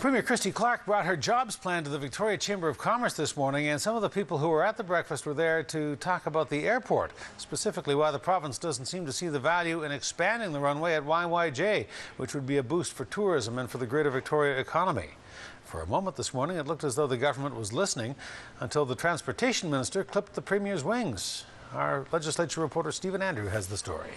Premier Christy Clark brought her jobs plan to the Victoria Chamber of Commerce this morning, and some of the people who were at the breakfast were there to talk about the airport, specifically why the province doesn't seem to see the value in expanding the runway at YYJ, which would be a boost for tourism and for the Greater Victoria economy. For a moment this morning, it looked as though the government was listening until the Transportation Minister clipped the Premier's wings. Our legislature reporter Stephen Andrew has the story.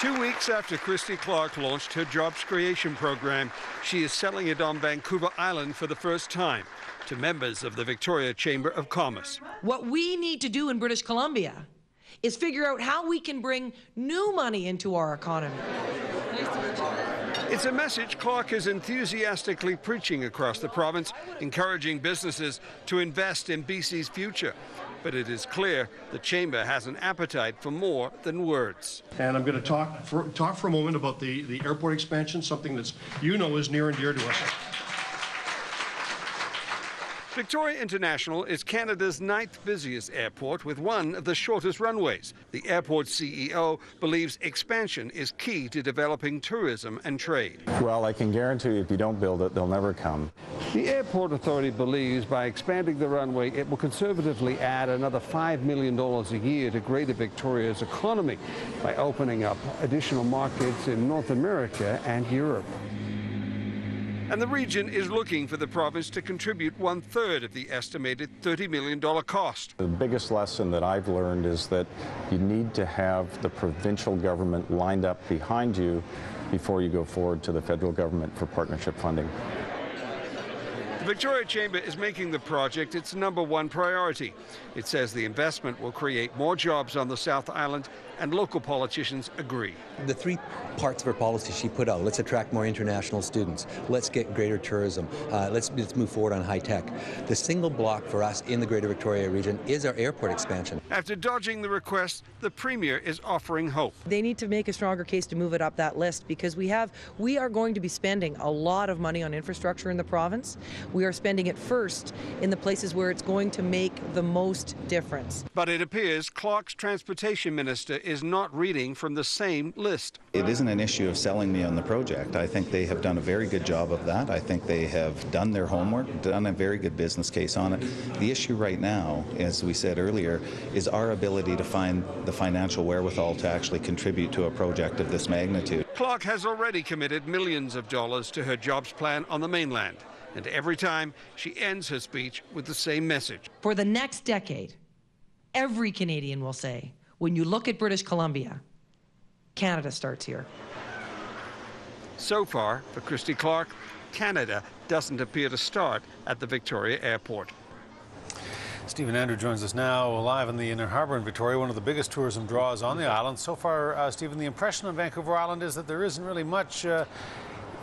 Two weeks after Christy Clark launched her jobs creation program, she is selling it on Vancouver Island for the first time to members of the Victoria Chamber of Commerce. What we need to do in British Columbia is figure out how we can bring new money into our economy. It's a message Clark is enthusiastically preaching across the province, encouraging businesses to invest in BC's future. But it is clear the Chamber has an appetite for more than words. And I'm going to talk for, talk for a moment about the, the airport expansion, something that's you know is near and dear to us. Victoria International is Canada's ninth busiest airport with one of the shortest runways. The airport's CEO believes expansion is key to developing tourism and trade. Well, I can guarantee you if you don't build it, they'll never come. The Airport Authority believes by expanding the runway, it will conservatively add another $5 million a year to Greater Victoria's economy by opening up additional markets in North America and Europe. And the region is looking for the province to contribute one third of the estimated $30 million cost. The biggest lesson that I've learned is that you need to have the provincial government lined up behind you before you go forward to the federal government for partnership funding. The Victoria Chamber is making the project its number one priority. It says the investment will create more jobs on the South Island, and local politicians agree. The three parts of her policy she put out let's attract more international students, let's get greater tourism, uh, let's, let's move forward on high tech. The single block for us in the Greater Victoria region is our airport expansion. After dodging the request, the Premier is offering hope. They need to make a stronger case to move it up that list because we have we are going to be spending a lot of money on infrastructure in the province. We are spending it first in the places where it's going to make the most difference. But it appears Clark's transportation minister is not reading from the same list. It isn't an issue of selling me on the project. I think they have done a very good job of that. I think they have done their homework, done a very good business case on it. The issue right now, as we said earlier, is our ability to find the financial wherewithal to actually contribute to a project of this magnitude. Clark has already committed millions of dollars to her jobs plan on the mainland. And every time she ends her speech with the same message. For the next decade, every Canadian will say, when you look at British Columbia, Canada starts here. So far, for Christy Clark, Canada doesn't appear to start at the Victoria Airport. Stephen Andrew joins us now live in the Inner Harbour in Victoria, one of the biggest tourism draws on the island. So far, uh, Stephen, the impression on Vancouver Island is that there isn't really much uh,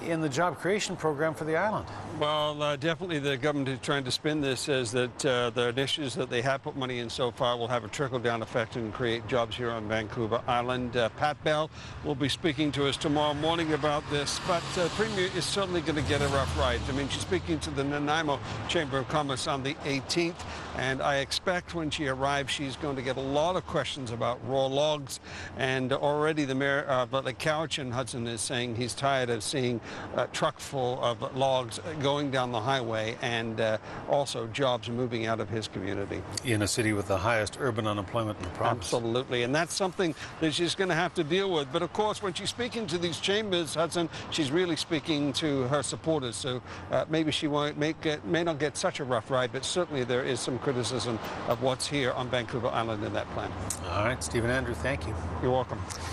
in the job creation program for the island. Well, uh, definitely the government is trying to spin this as that uh, the initiatives that they have put money in so far will have a trickle-down effect and create jobs here on Vancouver Island. Uh, Pat Bell will be speaking to us tomorrow morning about this, but uh, Premier is certainly going to get a rough ride. I mean, she's speaking to the Nanaimo Chamber of Commerce on the 18th, and I expect when she arrives, she's going to get a lot of questions about raw logs, and already the mayor, uh, but like Cowichan Hudson is saying he's tired of seeing a truck full of logs going down the highway and uh, also jobs moving out of his community. In a city with the highest urban unemployment in the province. Absolutely, and that's something that she's going to have to deal with. But of course, when she's speaking to these chambers, Hudson, she's really speaking to her supporters. So uh, maybe she won't make it, may not get such a rough ride, but certainly there is some criticism of what's here on Vancouver Island in that plan. All right, Stephen Andrew, thank you. You're welcome.